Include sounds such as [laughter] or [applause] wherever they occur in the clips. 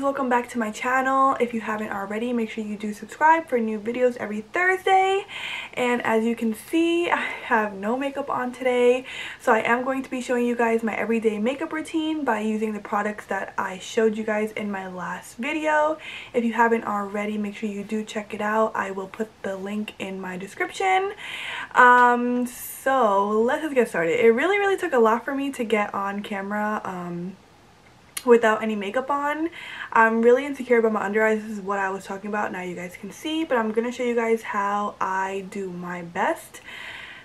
Guys, welcome back to my channel. If you haven't already, make sure you do subscribe for new videos every Thursday. And as you can see, [laughs] I have no makeup on today. So I am going to be showing you guys my everyday makeup routine by using the products that I showed you guys in my last video. If you haven't already, make sure you do check it out. I will put the link in my description. Um, so let's just get started. It really, really took a lot for me to get on camera. Um, without any makeup on. I'm really insecure about my under eyes. This is what I was talking about. Now you guys can see. But I'm going to show you guys how I do my best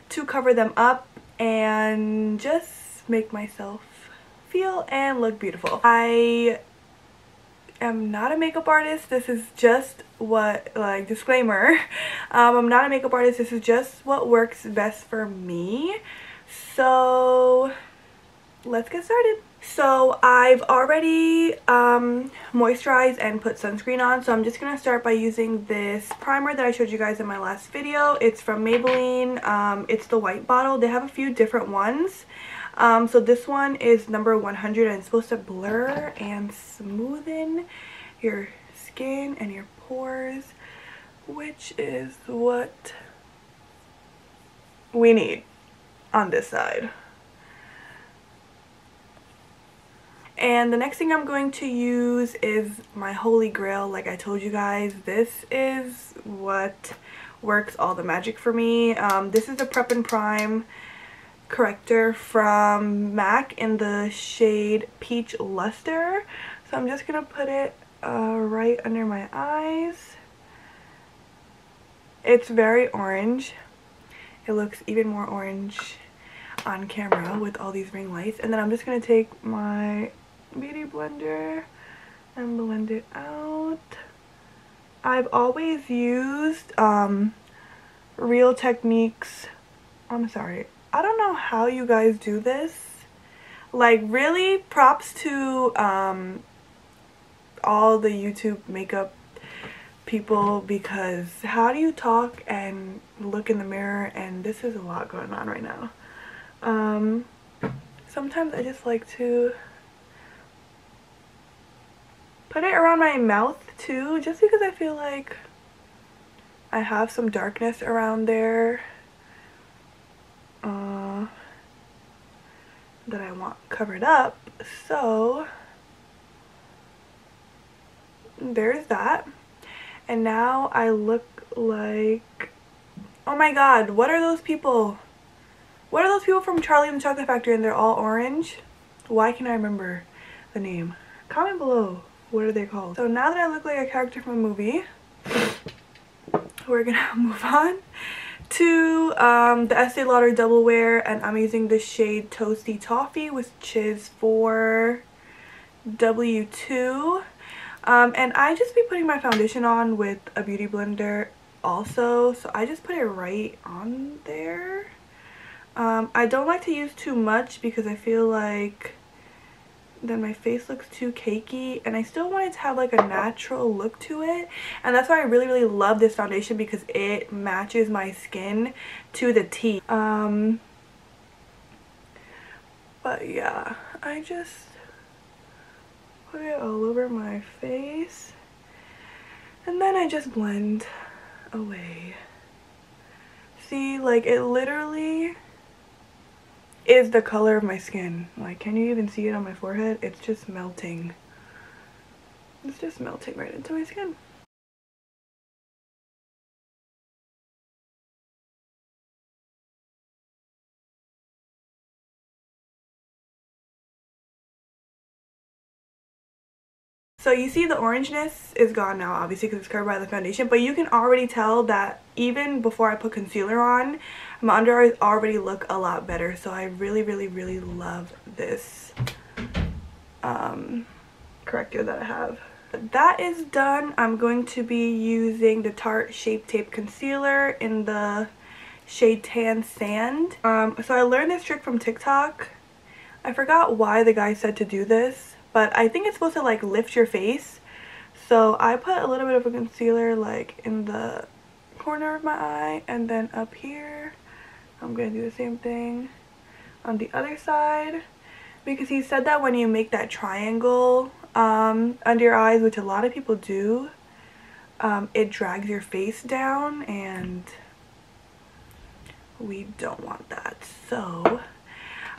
to cover them up and just make myself feel and look beautiful. I am not a makeup artist. This is just what, like, disclaimer. [laughs] Um, I'm not a makeup artist. This is just what works best for me. So, let's get started. So I've already um, moisturized and put sunscreen on. So I'm just going to start by using this primer that I showed you guys in my last video. It's from Maybelline. Um, it's the white bottle. They have a few different ones. Um, so this one is number 100 and it's supposed to blur and smoothen your skin and your pores. Which is what we need on this side. And the next thing I'm going to use is my holy grail. Like I told you guys, this is what works all the magic for me. Um, this is the Prep and Prime corrector from MAC in the shade Peach Luster. So I'm just going to put it uh, right under my eyes. It's very orange. It looks even more orange on camera with all these ring lights. And then I'm just going to take my beauty blender and blend it out. I've always used um, Real Techniques. I'm sorry. I don't know how you guys do this. Like really props to um, all the YouTube makeup people because how do you talk and look in the mirror and this is a lot going on right now. Um, sometimes I just like to put it around my mouth too just because I feel like I have some darkness around there uh, that I want covered up. So there's that. And now I look like oh my god what are those people? What are those people from Charlie and the Chocolate Factory and they're all orange? Why can I remember the name? Comment below what are they called? So now that I look like a character from a movie, we're gonna [laughs] move on to um, the Estee Lauder Double Wear and I'm using the shade Toasty Toffee which is for W2 um, and I just be putting my foundation on with a beauty blender also so I just put it right on there. Um, I don't like to use too much because I feel like then my face looks too cakey and I still wanted to have like a natural look to it and that's why I really really love this foundation because it matches my skin to the T. Um, but yeah, I just put it all over my face and then I just blend away. See, like it literally is the color of my skin. Like, can you even see it on my forehead? It's just melting. It's just melting right into my skin. So you see the orangeness is gone now obviously because it's covered by the foundation but you can already tell that even before I put concealer on my under eyes already look a lot better so I really really really love this um, corrector that I have. That is done. I'm going to be using the Tarte Shape Tape Concealer in the shade Tan Sand. Um, so I learned this trick from TikTok. I forgot why the guy said to do this but I think it's supposed to like lift your face. So I put a little bit of a concealer like in the corner of my eye and then up here. I'm gonna do the same thing on the other side. Because he said that when you make that triangle um, under your eyes, which a lot of people do, um, it drags your face down and we don't want that. So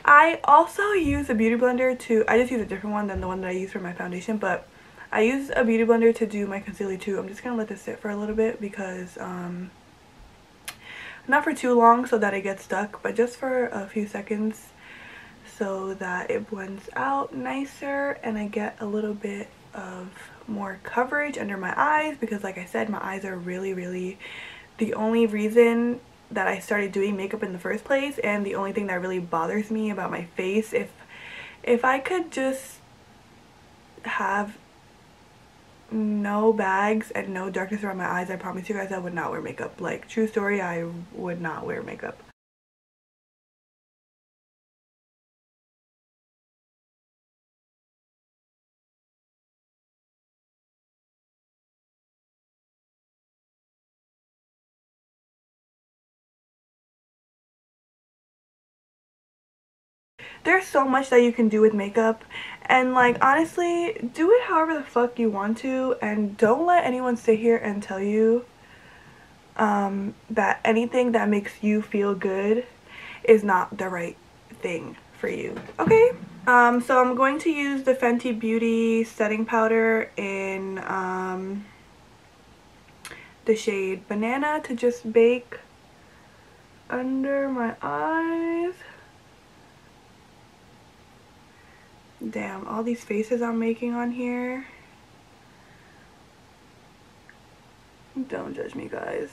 I also use a beauty blender to, I just use a different one than the one that I use for my foundation, but I use a beauty blender to do my concealer too. I'm just going to let this sit for a little bit because, um, not for too long so that it gets stuck, but just for a few seconds so that it blends out nicer and I get a little bit of more coverage under my eyes because like I said, my eyes are really, really the only reason that I started doing makeup in the first place and the only thing that really bothers me about my face if if I could just have no bags and no darkness around my eyes I promise you guys I would not wear makeup. Like true story I would not wear makeup there's so much that you can do with makeup and like honestly do it however the fuck you want to and don't let anyone sit here and tell you um, that anything that makes you feel good is not the right thing for you okay? Um, so I'm going to use the Fenty Beauty setting powder in um, the shade banana to just bake under my eyes Damn, all these faces I'm making on here. Don't judge me, guys.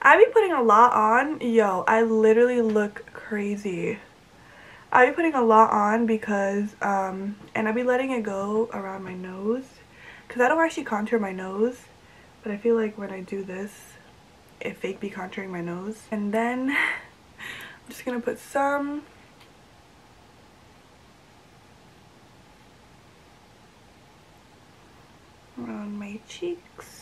I be putting a lot on. Yo, I literally look crazy. I be putting a lot on because, um, and I be letting it go around my nose because I don't actually contour my nose but I feel like when I do this it fake be contouring my nose. And then [laughs] I'm just gonna put some around my cheeks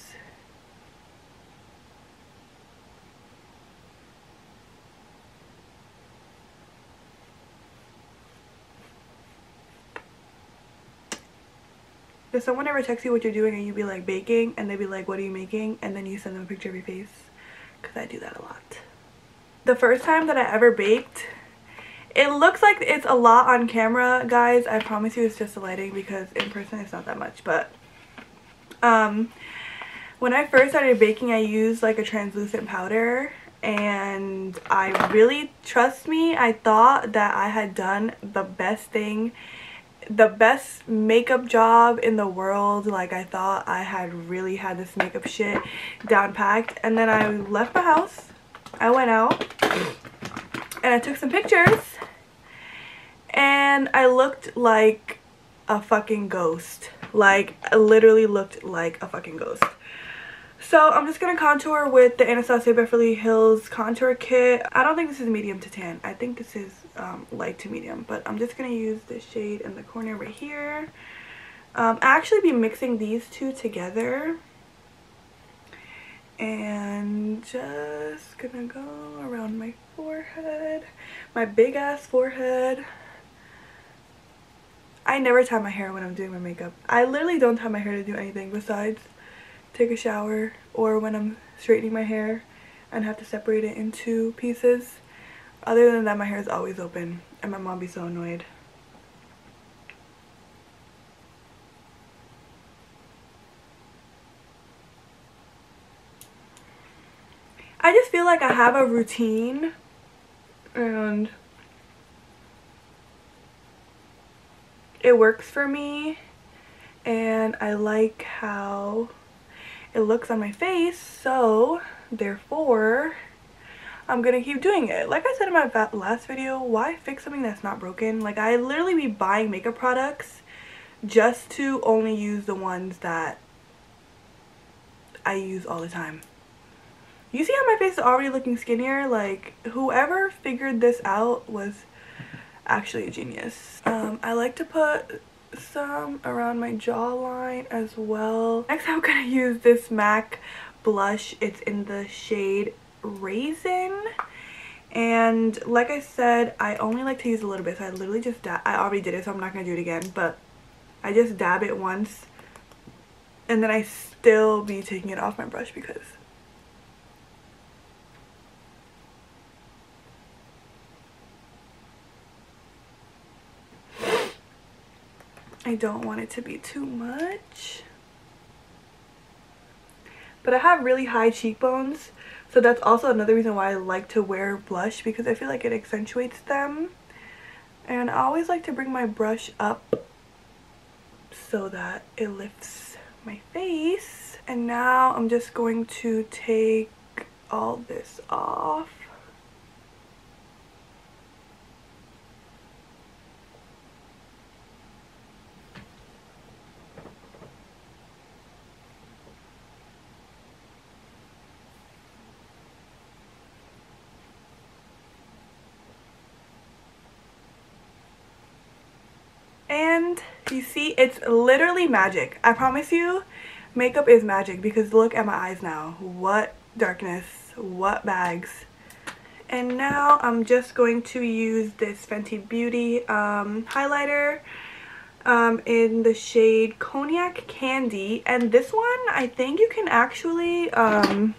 if someone ever texts you what you're doing and you'd be like baking? and they'd be like what are you making? and then you send them a picture of your face. Because I do that a lot. The first time that I ever baked it looks like it's a lot on camera guys. I promise you it's just the lighting because in person it's not that much but um when I first started baking I used like a translucent powder and I really trust me I thought that I had done the best thing the best makeup job in the world. Like I thought I had really had this makeup shit down packed. And then I left the house. I went out and I took some pictures. And I looked like a fucking ghost. Like I literally looked like a fucking ghost so I'm just going to contour with the Anastasia Beverly Hills contour kit. I don't think this is medium to tan. I think this is um, light to medium. But I'm just going to use this shade in the corner right here. Um, I actually be mixing these two together. And just gonna go around my forehead. My big ass forehead. I never tie my hair when I'm doing my makeup. I literally don't tie my hair to do anything besides take a shower or when I'm straightening my hair and have to separate it into pieces. Other than that, my hair is always open and my mom be so annoyed. I just feel like I have a routine and it works for me and I like how it looks on my face so therefore I'm gonna keep doing it. Like I said in my last video, why fix something that's not broken? Like I literally be buying makeup products just to only use the ones that I use all the time. You see how my face is already looking skinnier? Like whoever figured this out was actually a genius. Um, I like to put some around my jawline as well. Next I'm going to use this MAC blush. It's in the shade Raisin. And like I said, I only like to use a little bit. So I literally just, dab. I already did it, so I'm not going to do it again. But I just dab it once. And then I still be taking it off my brush because I don't want it to be too much. But I have really high cheekbones. So that's also another reason why I like to wear blush because I feel like it accentuates them. And I always like to bring my brush up so that it lifts my face. And now I'm just going to take all this off. and you see it's literally magic. I promise you makeup is magic because look at my eyes now. What darkness what bags. And now i'm just going to use this fenty beauty um, highlighter um, in the shade cognac candy. And this one i think you can actually um,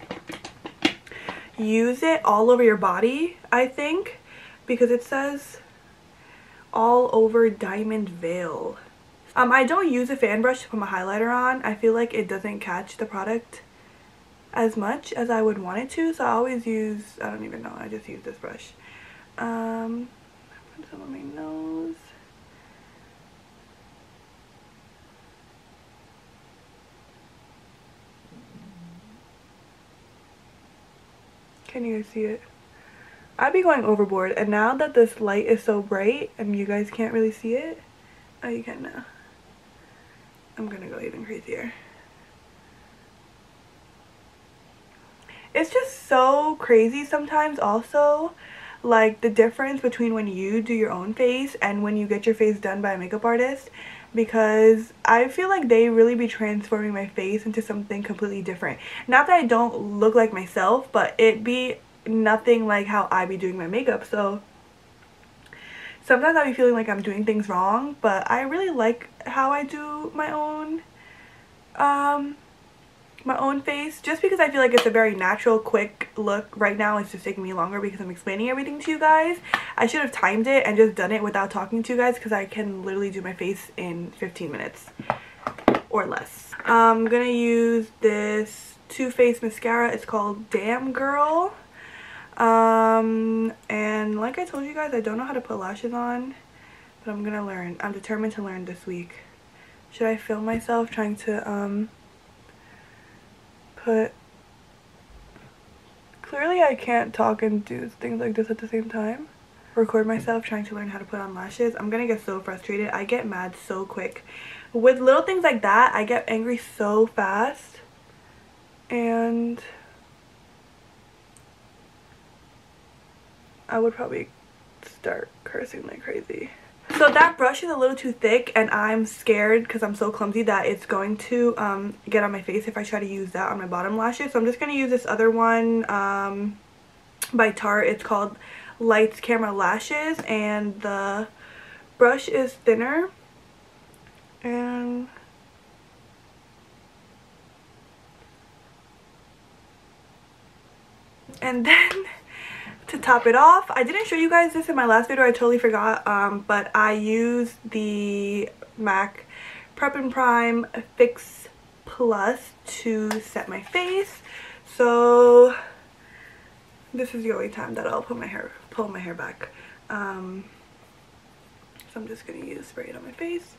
use it all over your body i think because it says all over Diamond Veil. Um, I don't use a fan brush to put my highlighter on. I feel like it doesn't catch the product as much as I would want it to. So I always use, I don't even know, I just use this brush. Um, put some on my nose. Can you guys see it? I'd be going overboard and now that this light is so bright and you guys can't really see it oh you can now I'm gonna go even crazier it's just so crazy sometimes also like the difference between when you do your own face and when you get your face done by a makeup artist because I feel like they really be transforming my face into something completely different. Not that I don't look like myself, but it be nothing like how I be doing my makeup. So sometimes I'll be feeling like I'm doing things wrong, but I really like how I do my own um my own face. Just because I feel like it's a very natural quick look right now it's just taking me longer because I'm explaining everything to you guys. I should have timed it and just done it without talking to you guys because I can literally do my face in 15 minutes or less. I'm gonna use this Too Faced mascara. It's called Damn Girl um, and like I told you guys, I don't know how to put lashes on, but I'm gonna learn. I'm determined to learn this week. Should I film myself trying to, um, put... Clearly I can't talk and do things like this at the same time. Record myself trying to learn how to put on lashes. I'm gonna get so frustrated. I get mad so quick. With little things like that, I get angry so fast. And... I would probably start cursing like crazy. So that brush is a little too thick and I'm scared because I'm so clumsy that it's going to um, get on my face if I try to use that on my bottom lashes. So I'm just going to use this other one um, by Tarte. It's called Lights Camera Lashes and the brush is thinner. And and [laughs] then to top it off i didn't show you guys this in my last video i totally forgot um, but i used the mac prep and prime fix plus to set my face. So this is the only time that i'll put my hair pull my hair back. Um, so i'm just gonna use spray it on my face.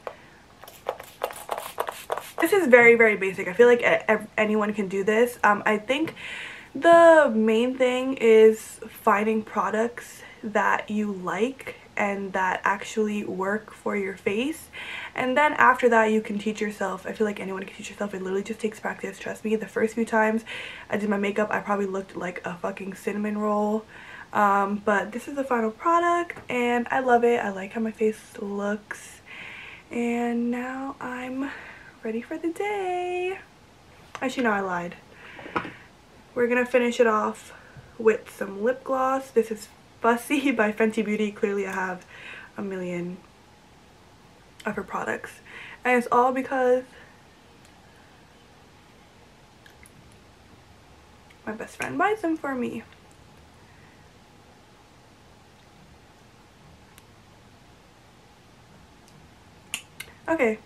This is very very basic. I feel like anyone can do this. Um, i think the main thing is finding products that you like and that actually work for your face. And then after that you can teach yourself. I feel like anyone can teach yourself. It literally just takes practice. Trust me the first few times i did my makeup i probably looked like a fucking cinnamon roll. Um, but this is the final product and i love it. I like how my face looks. And now i'm ready for the day. Actually no i lied we're gonna finish it off with some lip gloss. This is Fussy [laughs] by Fenty Beauty. Clearly I have a million of her products. And it's all because my best friend buys them for me. Okay,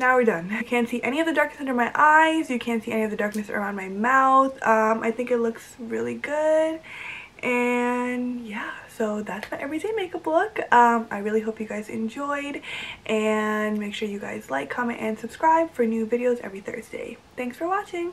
now we're done. You can't see any of the darkness under my eyes. You can't see any of the darkness around my mouth. Um, I think it looks really good. And yeah, so that's my everyday makeup look. Um, I really hope you guys enjoyed. And make sure you guys like, comment, and subscribe for new videos every Thursday. Thanks for watching.